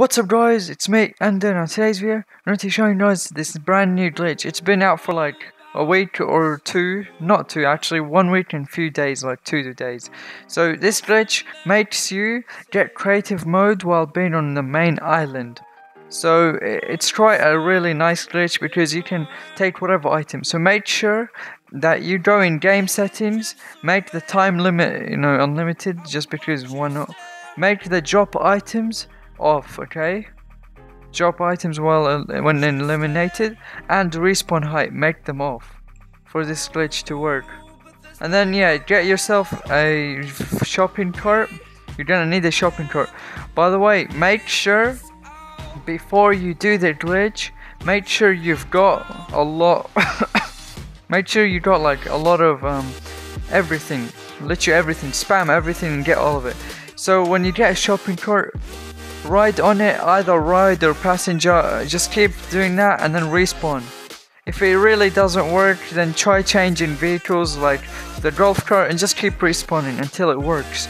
What's up guys, it's me, and then today's video, I'm going to show you guys this brand new glitch. It's been out for like a week or two, not two actually, one week and a few days, like two days. So this glitch makes you get creative mode while being on the main island. So it's quite a really nice glitch because you can take whatever item. So make sure that you go in game settings, make the time limit, you know, unlimited just because why not. Make the drop items off, okay? Drop items while when eliminated and respawn height, make them off for this glitch to work. And then yeah, get yourself a shopping cart. You're gonna need a shopping cart. By the way, make sure before you do the glitch, make sure you've got a lot. make sure you got like a lot of um, everything, literally everything, spam everything and get all of it. So when you get a shopping cart, ride on it, either ride or passenger, just keep doing that and then respawn. If it really doesn't work, then try changing vehicles like the golf cart and just keep respawning until it works.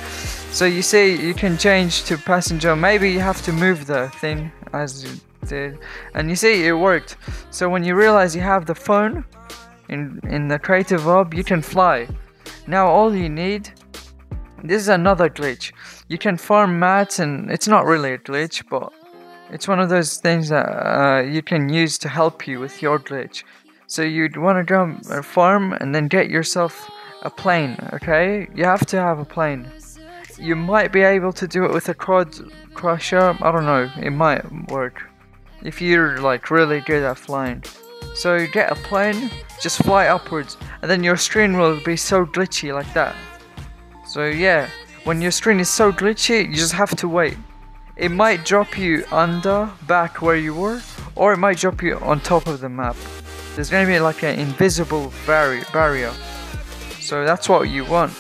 So you see, you can change to passenger. Maybe you have to move the thing as you did, and you see it worked. So when you realize you have the phone in in the creative hub, you can fly. Now all you need. This is another glitch. You can farm mats, and it's not really a glitch, but it's one of those things that uh, you can use to help you with your glitch. So you'd want to go uh, farm and then get yourself a plane, okay? You have to have a plane you might be able to do it with a quad crusher. I don't know. It might work if you're like really good at flying. So get a plane, just fly upwards, and then your screen will be so glitchy like that. So yeah, when your screen is so glitchy, you just have to wait. It might drop you under, back where you were, or it might drop you on top of the map. There's gonna be like an invisible barrier. So that's what you want.